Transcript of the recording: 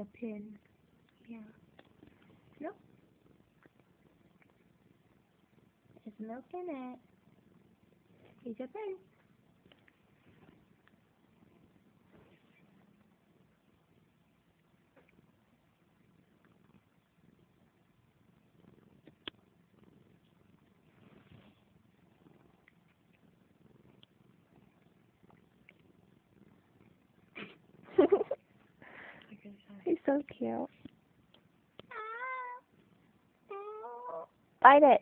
the pin. Yeah. Nope. There's milk in it. Here's your pin. He's so cute. Bite it.